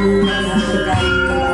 我也要去干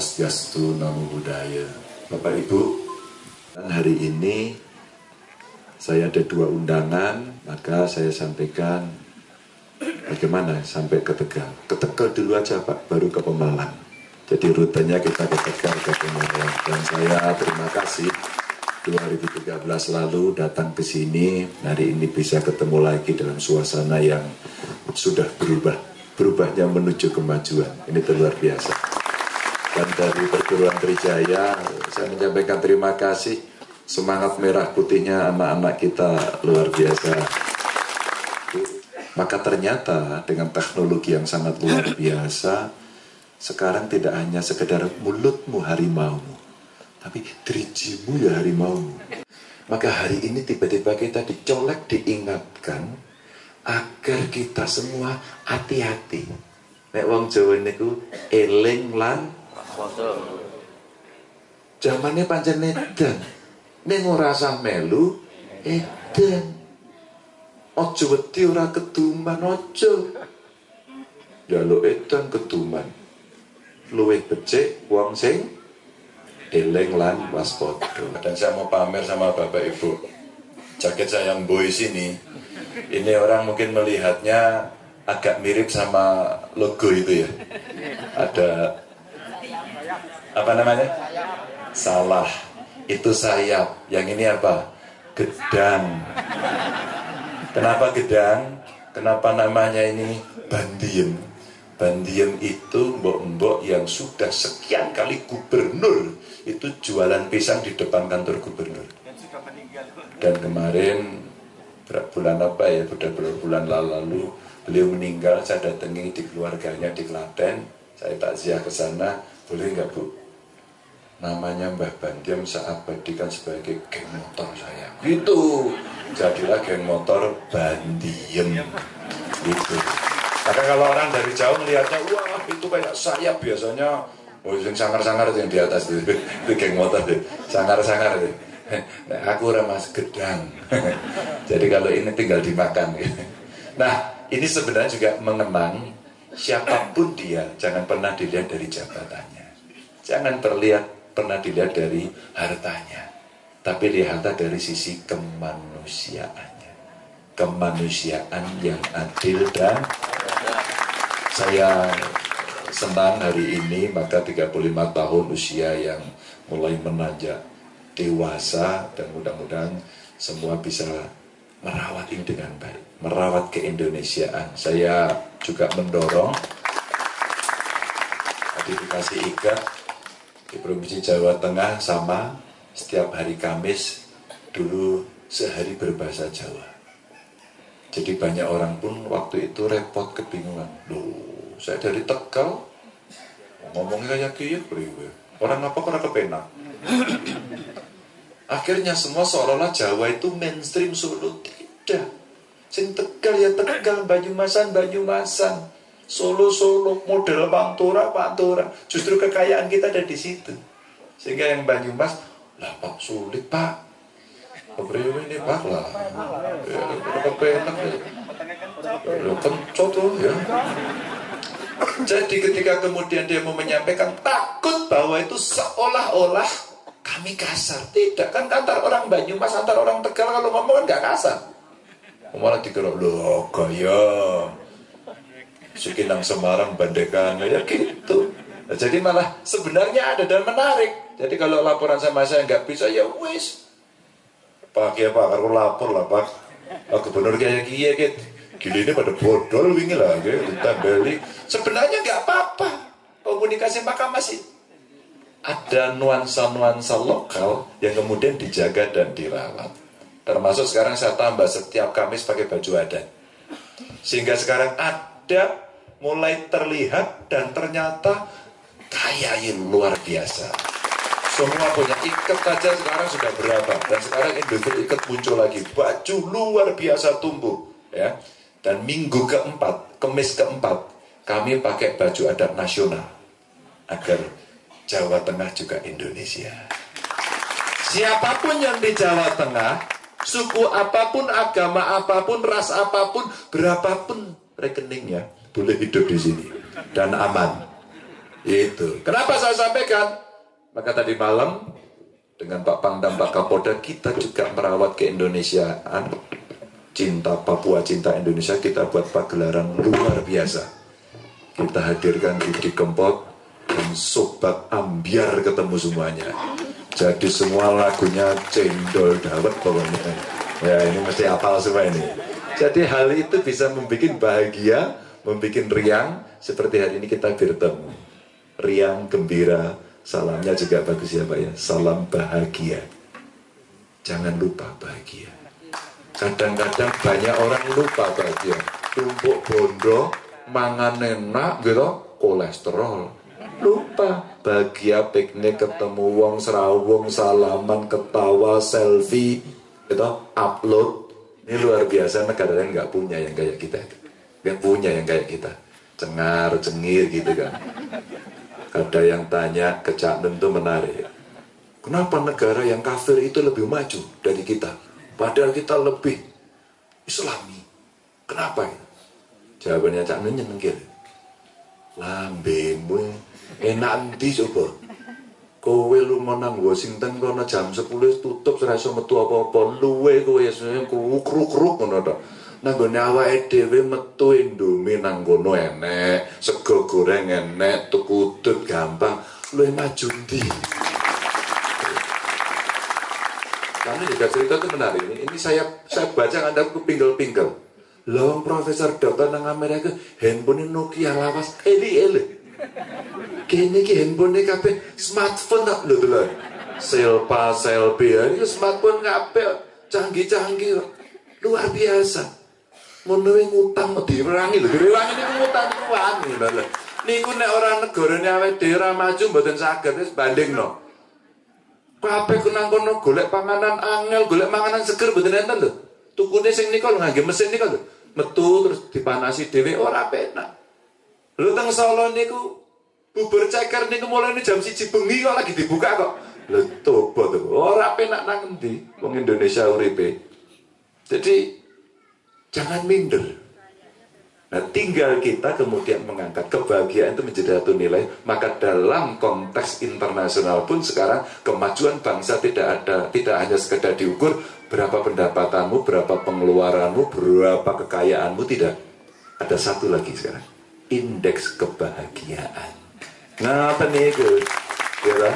Swastiastu Namo Buddhaya. Bapak Ibu hari ini saya ada dua undangan maka saya sampaikan bagaimana sampai ke Tegal. Ke Tegal dulu aja Pak baru ke Pemalang. Jadi rutenya kita ke Tegal ke Pemalang dan saya terima kasih 2013 lalu datang ke sini hari ini bisa ketemu lagi dalam suasana yang sudah berubah. Berubahnya menuju kemajuan. Ini luar biasa dan dari perguruan Trijaya saya menyampaikan terima kasih. Semangat merah putihnya anak-anak kita luar biasa. Maka ternyata dengan teknologi yang sangat luar biasa sekarang tidak hanya sekedar mulutmu harimaumu tapi drijimu ya harimaumu. Maka hari ini tiba-tiba kita dicolek diingatkan agar kita semua hati-hati. Nek wong Jawa niku eling lan Zamannya pancen edan. Ning ora usah melu edan. Aja wedi ora keduman aja. Jaluk edan keduman. Luwih becik wong sing eling lan waspada. Dan saya mau pamer sama Bapak Ibu. Jaket saya yang boy sini. Ini orang mungkin melihatnya agak mirip sama logo itu ya. Ada apa namanya? Salah. Itu sayap. Yang ini apa? Gedang. Kenapa gedang? Kenapa namanya ini bandiem? Bandiem itu mbok-mbok yang sudah sekian kali gubernur itu jualan pisang di depan kantor gubernur. Dan kemarin bulan apa ya, sudah bulan lalu beliau meninggal, saya datangi di keluarganya di Klaten, saya takziah ke sana, boleh nggak bu? Namanya Mbah Bandiam saya abadikan sebagai geng motor saya. Gitu. Jadilah geng motor Bandiem. Gitu. Maka kalau orang dari jauh melihatnya, wah itu kayak sayap biasanya. Oh, yang sangar-sangar itu yang di atas itu, itu geng motor itu, sangar-sangar itu. Nah, aku remas gedang. Jadi kalau ini tinggal dimakan. Nah, ini sebenarnya juga mengenang siapa pun dia, jangan pernah dilihat dari jabatannya. Jangan terlihat pernah dilihat dari hartanya. Tapi lihat dari sisi kemanusiaannya. Kemanusiaan yang adil dan saya senang hari ini maka 35 tahun usia yang mulai menanjak dewasa dan mudah-mudahan semua bisa merawat ini dengan baik, merawat keindonesiaan. Saya juga mendorong edifikasi IGA di Provinsi Jawa Tengah sama setiap hari Kamis dulu sehari berbahasa Jawa. Jadi banyak orang pun waktu itu repot kebingungan. Loh, saya dari Tegal ngomongnya kayak gitu, orang apa kok kepenak? Akhirnya semua seolah-olah Jawa itu mainstream Solo tidak. Sing Tegal ya Tegal, Banyumasan Banyumasan, Solo Solo, model Pantura Pantura. Justru kekayaan kita ada di situ. Sehingga yang Banyumas, lah Pak sulit Pak. Kepriwe ini Pak lah. Ya, kepenak ya. Ya kencot tuh ya. Jadi ketika kemudian dia mau menyampaikan takut bahwa itu seolah-olah kami kasar. Tidak kan antar orang Banyumas, antar orang Tegal kalau ngomong kan gak kasar. Malah dikira loh gaya. Sukinang Semarang bandekan ya gitu. Nah, jadi malah sebenarnya ada dan menarik. Jadi kalau laporan sama saya nggak bisa ya wis. Pak ya Pak, aku lapor lah Pak. Aku bener kayak gini gitu. Gini ini pada bodol wingi lah gitu. Ditambali. Sebenarnya nggak apa-apa. Komunikasi maka masih ada nuansa-nuansa lokal yang kemudian dijaga dan dirawat. Termasuk sekarang saya tambah setiap Kamis pakai baju adat. Sehingga sekarang ada mulai terlihat dan ternyata kaya yang luar biasa. Semua punya ikat saja sekarang sudah berapa dan sekarang industri ikat muncul lagi. Baju luar biasa tumbuh ya. Dan minggu keempat, kemis keempat, kami pakai baju adat nasional agar Jawa Tengah juga Indonesia. Siapa pun yang di Jawa Tengah, suku apa pun, agama apa pun, ras apa pun, berapapun rekeningnya, boleh hidup di sini dan aman. Itu. Kenapa saya sampaikan? Maka tadi malam dengan Pak Pangdam, Pak Kapolda kita juga merawat keindonesiaan cinta Papua, cinta Indonesia kita buat pagelaran luar biasa. Kita hadirkan Budi Kempot dan Sobat Ambiar ketemu semuanya. Jadi semua lagunya cendol dawet pokoknya. Ya ini mesti apal semua ini. Jadi hal itu bisa membuat bahagia, membuat riang seperti hari ini kita bertemu. Riang, gembira, Salamnya juga bagus ya Pak ya. Salam bahagia. Jangan lupa bahagia. Kadang-kadang banyak orang lupa bahagia. Tumpuk bondo, mangan enak gitu, kolesterol. Lupa bahagia piknik ketemu wong serawung salaman ketawa selfie itu upload ini luar biasa negara lain nggak punya yang kayak kita nggak punya yang kayak kita cengar cengir gitu kan ada yang tanya ke Cak Nun itu menarik. Kenapa negara yang kafir itu lebih maju dari kita? Padahal kita lebih islami. Kenapa? Jawabannya Cak Nun nyenengir. Lambemu enak nanti coba. Kowe lu menang Washington kono jam 10 tutup serasa metu apa-apa. Luwe kowe kruk-kruk ngono tok nang gone awake dhewe metu Indomie nang kono enek, sego goreng enek, tuku udut gampang, lu maju ndi? Karena juga cerita itu menarik. Ini, ini saya saya baca anda kepinggal-pinggal. Lawang Profesor Dokter nang Amerika handphone Nokia lawas eli eli. Kini ki handphone kabeh. Smartphone tak lho lho. Selpa, selfie, ini smartphone kabeh. Canggih-canggih. Luar biasa. Menuwe ngutang. Direwangi lho. Direwangi niku ngutang niku wani lho niku nek ora negarane awake dhewe maju mboten saged wis bandingno. Kabeh kenang kono golek panganan angel golek panganan seger mboten enten lho. Tukune sing nika lho ngangge mesin nika lho. Metu terus dipanasi dhewe ora penak lho teng Solo niku bubur ceker niku mulai jam siji bengi kok lagi dibuka kok lho tobat ora penak nang endi wong Indonesia uripe jadi Jangan minder. Nah, tinggal kita kemudian mengangkat kebahagiaan itu menjadi satu nilai. Maka dalam konteks internasional pun sekarang kemajuan bangsa tidak ada, tidak hanya sekedar diukur berapa pendapatanmu, berapa pengeluaranmu, berapa kekayaanmu, tidak. Ada satu lagi sekarang, indeks kebahagiaan. Nah, apa nih, ya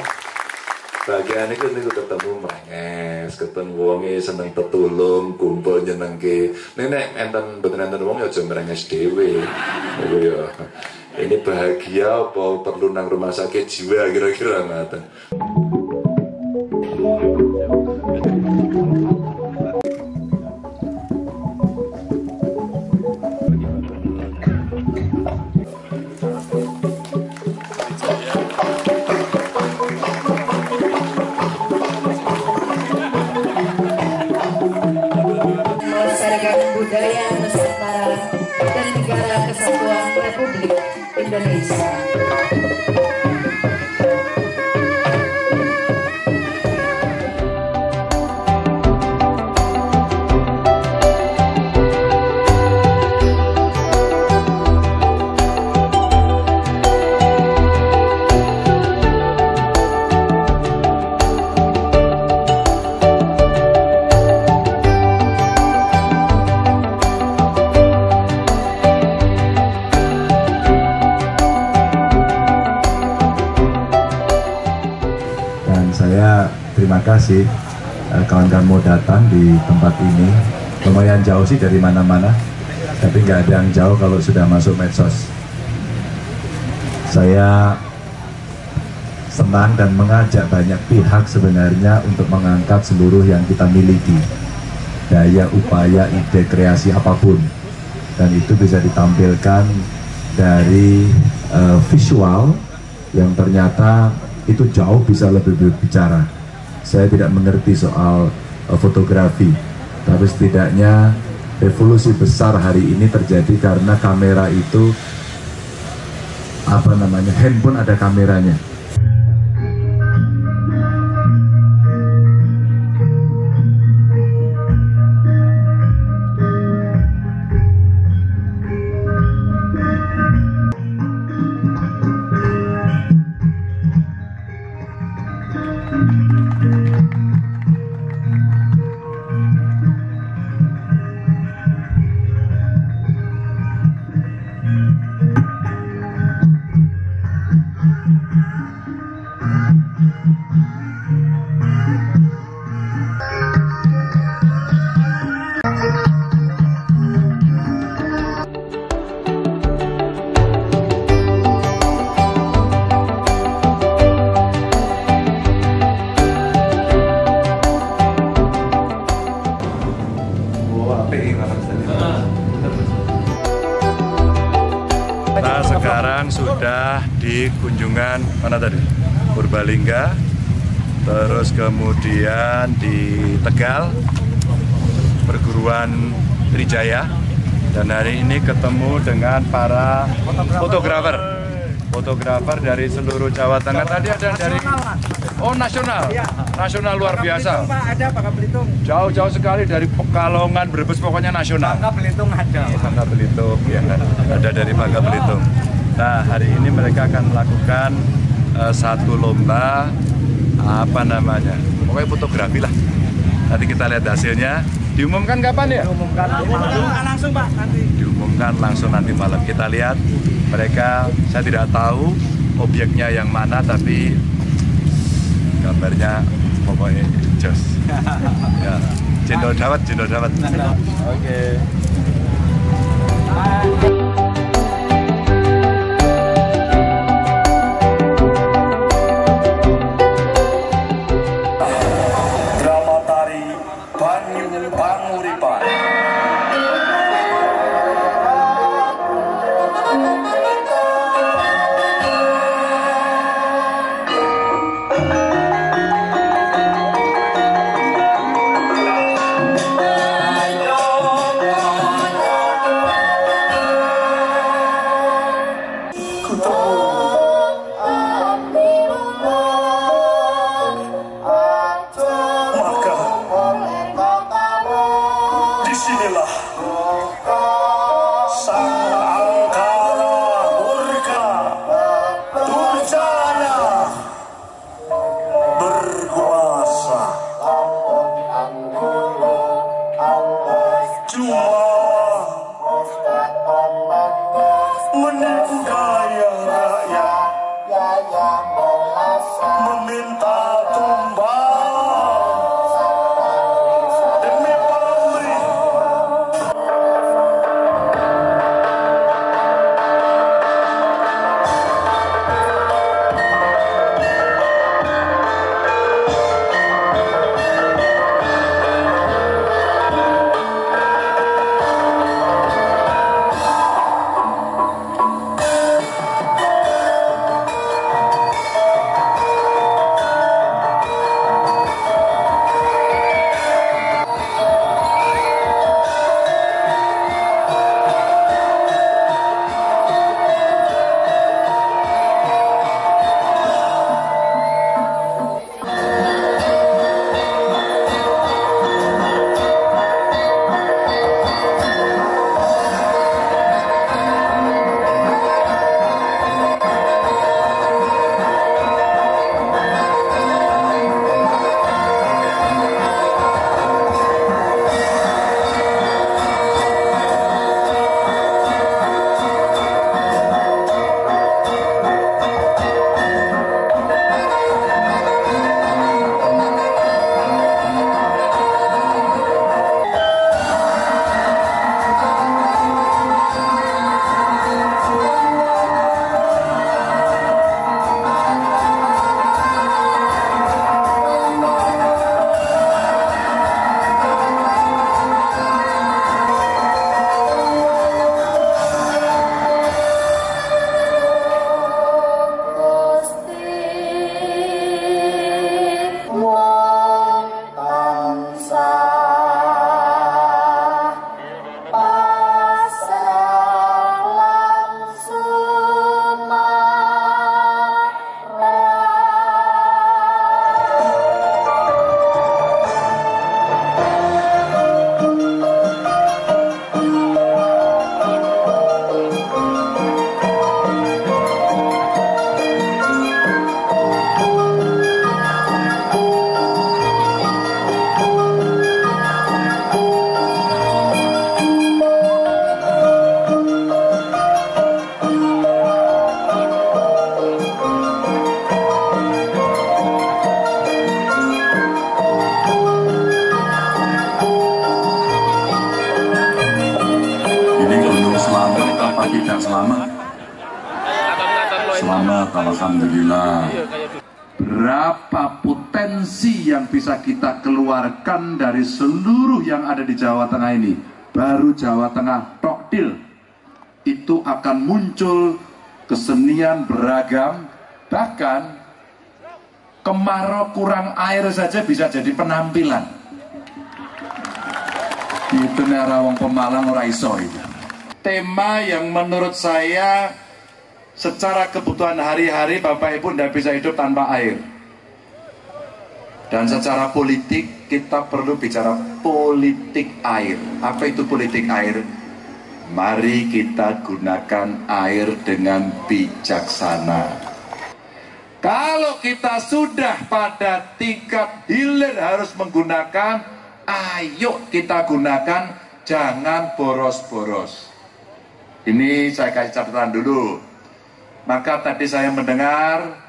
bagian itu niku ketemu menges, ketemu wonge seneng tetulung, kumpul nyenengke. Nenek enten mboten enten wong ya aja merenges dhewe. Oh ya. Ini bahagia apa perlu nang rumah sakit jiwa kira-kira ngaten. Kasih uh, kawan-kawan mau datang di tempat ini. Lumayan jauh sih dari mana-mana, tapi nggak ada yang jauh kalau sudah masuk medsos. Saya senang dan mengajak banyak pihak sebenarnya untuk mengangkat seluruh yang kita miliki. Daya, upaya, ide, kreasi apa pun. Dan itu bisa ditampilkan dari uh, visual yang ternyata itu jauh bisa lebih berbicara. Saya tidak mengerti soal uh, fotografi, tapi setidaknya revolusi besar hari ini terjadi karena kamera itu apa namanya handphone ada kameranya di kunjungan mana tadi? Purbalingga, terus kemudian di Tegal, perguruan Trijaya, dan hari ini ketemu dengan para fotografer. Fotografer dari seluruh Jawa Tengah. Tadi ada dari Oh nasional, nasional luar biasa. Pak ada Bangka Belitung. Jauh-jauh sekali dari Pekalongan, Brebes pokoknya nasional. Bangka Belitung ada. Bangka Belitung ya ada dari Bangka Belitung. Nah hari ini mereka akan melakukan eh, satu lomba apa namanya pokoknya fotografi lah. Nanti kita lihat hasilnya. Diumumkan kapan ya? Umumkan langsung Pak nanti. Diumumkan langsung nanti malam. Kita lihat mereka. Saya tidak tahu objeknya yang mana tapi gambarnya pokoknya jos. ya. Cendol dawet, cendol dawet. Oke. drama seluruh yang ada di Jawa Tengah ini? Baru Jawa Tengah toktil itu akan muncul kesenian beragam, bahkan kemarau kurang air saja bisa jadi penampilan. Itu nera wong Pemalang ora iso itu. Tema yang menurut saya secara kebutuhan hari-hari Bapak Ibu tidak bisa hidup tanpa air. Dan secara politik kita perlu bicara politik air. Apa itu politik air? Mari kita gunakan air dengan bijaksana. Kalau kita sudah pada tingkat hilir harus menggunakan, ayo kita gunakan, jangan boros-boros. Ini saya kasih catatan dulu. Maka tadi saya mendengar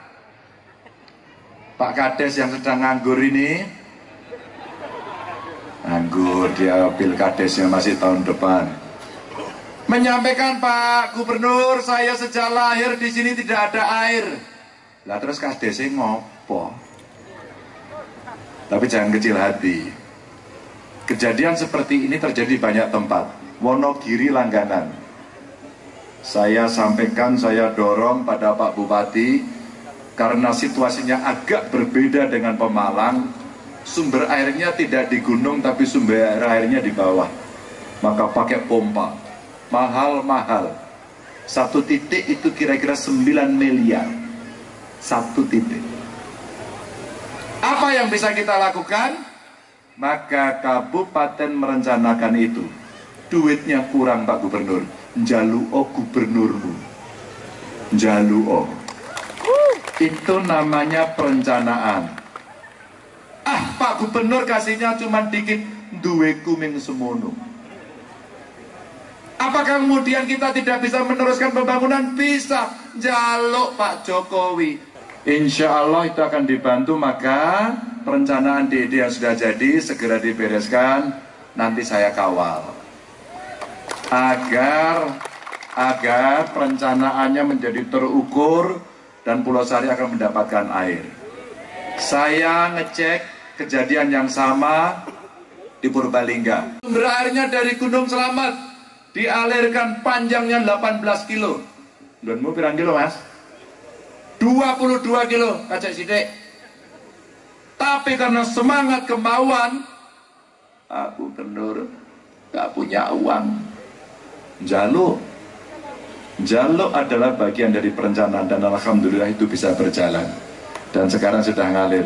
Pak Kades yang sedang nganggur ini, nganggur dia pilkadesnya masih tahun depan. Menyampaikan Pak Gubernur, saya sejak lahir di sini tidak ada air. Lah terus kadesnya ngopo? Tapi jangan kecil hati. Kejadian seperti ini terjadi banyak tempat. Wonogiri langganan. Saya sampaikan, saya dorong pada Pak Bupati karena situasinya agak berbeda dengan Pemalang. Sumber airnya tidak di gunung tapi sumber airnya di bawah. Maka pakai pompa. Mahal-mahal. Satu titik itu kira-kira 9 miliar. Satu titik. Apa yang bisa kita lakukan? Maka kabupaten merencanakan itu. Duitnya kurang Pak Gubernur. Jaluo gubernurmu. Jaluo. Itu namanya perencanaan. Ah, Pak Gubernur kasihnya cuma dikit duwe kuming semono. Apakah kemudian kita tidak bisa meneruskan pembangunan? Bisa. Jaluk Pak Jokowi. Insya Allah itu akan dibantu maka perencanaan DD yang sudah jadi segera dibereskan nanti saya kawal agar agar perencanaannya menjadi terukur dan Pulau Sari akan mendapatkan air. Saya ngecek kejadian yang sama di Purbalingga. Sumber airnya dari Gunung Selamat dialirkan panjangnya 18 kilo. Lunmu pirang kilo mas? 22 kilo kacak sidik. Tapi karena semangat kemauan, aku kenur gak punya uang. Jaluk Jaluk adalah bagian dari perencanaan dan Alhamdulillah itu bisa berjalan dan sekarang sudah ngalir.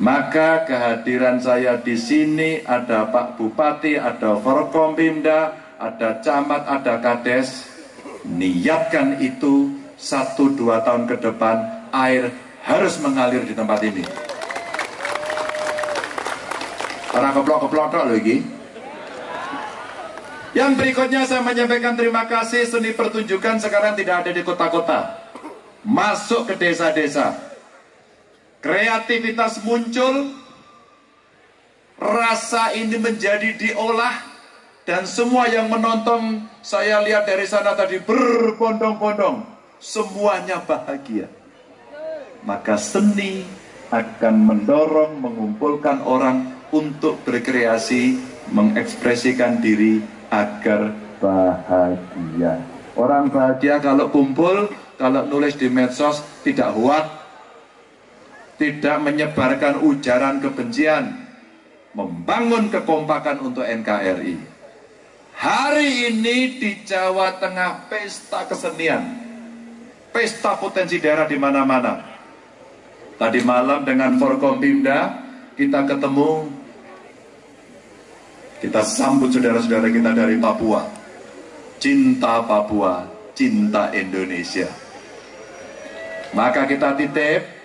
Maka kehadiran saya di sini ada Pak Bupati, ada Forkompimda, ada Camat, ada Kades. Niatkan itu satu dua tahun ke depan air harus mengalir di tempat ini. Orang keplok-keplok lagi. Yang berikutnya saya menyampaikan terima kasih seni pertunjukan sekarang tidak ada di kota-kota. Masuk ke desa-desa. Kreativitas muncul, rasa ini menjadi diolah, dan semua yang menonton saya lihat dari sana tadi berbondong-bondong. Semuanya bahagia. Maka seni akan mendorong, mengumpulkan orang untuk berkreasi, mengekspresikan diri agar bahagia. Orang bahagia kalau kumpul, kalau nulis di medsos tidak huat, tidak menyebarkan ujaran kebencian, membangun kekompakan untuk NKRI. Hari ini di Jawa Tengah pesta kesenian, pesta potensi daerah di mana-mana. Tadi malam dengan Forkompimda kita ketemu kita sambut saudara-saudara kita dari Papua. Cinta Papua, cinta Indonesia. Maka kita titip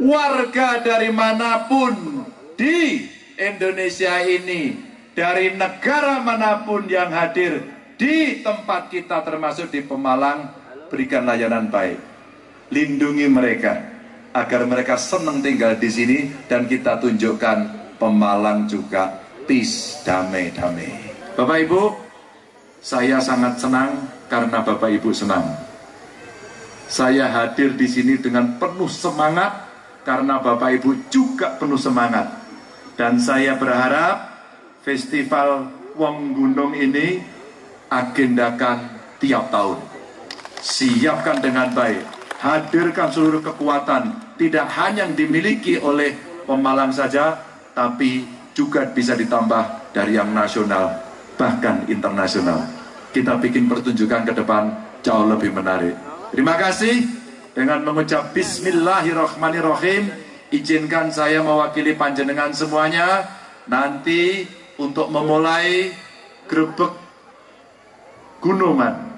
warga dari mana pun di Indonesia ini, dari negara mana pun yang hadir di tempat kita termasuk di Pemalang, berikan layanan baik. Lindungi mereka agar mereka senang tinggal di sini dan kita tunjukkan Pemalang juga peace, damai-damai. Bapak Ibu, saya sangat senang karena Bapak Ibu senang. Saya hadir di sini dengan penuh semangat karena Bapak Ibu juga penuh semangat. Dan saya berharap festival Wong Gunung ini agendakan tiap tahun. Siapkan dengan baik, hadirkan seluruh kekuatan, tidak hanya dimiliki oleh Pemalang saja, tapi juga bisa ditambah dari yang nasional, bahkan internasional. Kita bikin pertunjukan ke depan jauh lebih menarik. Terima kasih dengan mengucap Bismillahirrahmanirrahim. Izinkan saya mewakili panjenengan semuanya nanti untuk memulai grebek gunungan.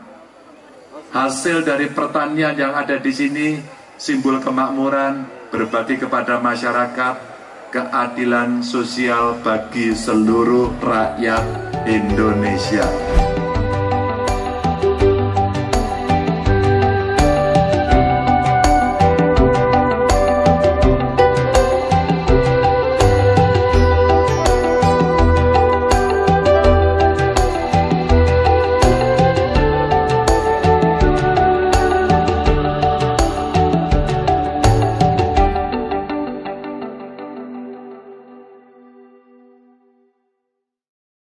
Hasil dari pertanian yang ada di sini simbol kemakmuran berbagi kepada masyarakat keadilan sosial bagi seluruh rakyat Indonesia.